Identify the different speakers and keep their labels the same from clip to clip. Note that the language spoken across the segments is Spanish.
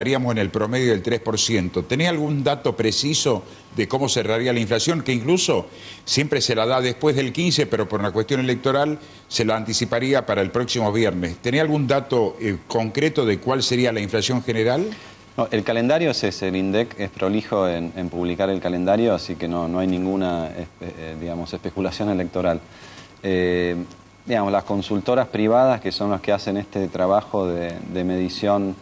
Speaker 1: estaríamos en el promedio del 3%. ¿Tenía algún dato preciso de cómo cerraría la inflación? Que incluso siempre se la da después del 15, pero por una cuestión electoral se la anticiparía para el próximo viernes. ¿Tenía algún dato eh, concreto de cuál sería la inflación general?
Speaker 2: No, el calendario es ese, el INDEC es prolijo en, publicar el calendario, así que no, no hay ninguna eh, digamos, especulación electoral. Eh, digamos, las consultoras privadas, que son las que hacen este trabajo de medición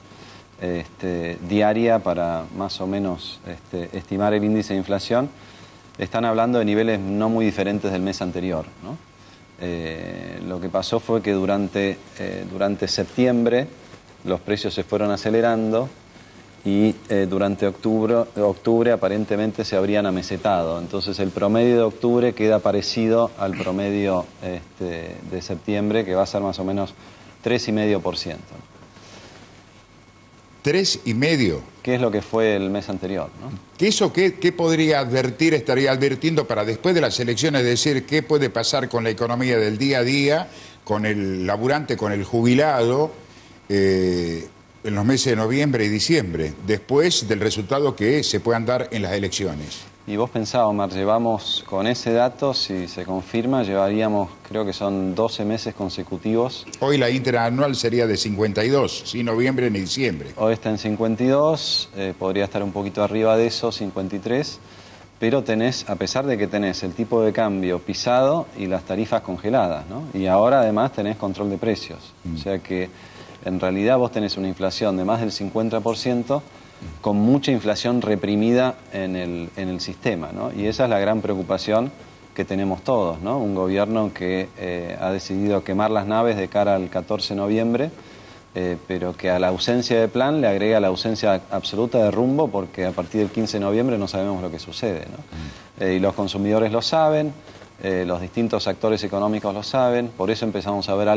Speaker 2: este, diaria para más o menos este, estimar el índice de inflación, están hablando de niveles no muy diferentes del mes anterior. Eh, lo que pasó fue que durante, eh, durante septiembre los precios se fueron acelerando y eh, durante octubre, octubre aparentemente se habrían amesetado. Entonces el promedio de octubre queda parecido al promedio este, de septiembre, que va a ser más o menos 3,5%.
Speaker 1: Tres y medio.
Speaker 2: ¿Qué es lo que fue el mes anterior? ¿no?
Speaker 1: ¿Qué eso qué, podría advertir, estaría advirtiendo para después de las elecciones decir qué puede pasar con la economía del día a día, con el laburante, con el jubilado, eh, en los meses de noviembre y diciembre, después del resultado que se puedan dar en las elecciones?
Speaker 2: Y vos pensás, Omar, llevamos con ese dato, si se confirma, llevaríamos, creo que son 12 meses consecutivos.
Speaker 1: Hoy la interanual sería de 52, sin noviembre ni diciembre.
Speaker 2: Hoy está en 52, eh, podría estar un poquito arriba de eso, 53, pero tenés, a pesar de que tenés el tipo de cambio pisado y las tarifas congeladas, ¿no? Y ahora además tenés control de precios. O mm. sea que en realidad vos tenés una inflación de más del 50%, con mucha inflación reprimida en el, en el sistema. ¿no? Y esa es la gran preocupación que tenemos todos, ¿no? Un gobierno que eh, ha decidido quemar las naves de cara al 14 de noviembre, eh, pero que a la ausencia de plan le agrega la ausencia absoluta de rumbo, porque a partir del 15 de noviembre no sabemos lo que sucede, ¿no? Mm. Eh, y los consumidores lo saben, los distintos actores económicos lo saben, por eso empezamos a ver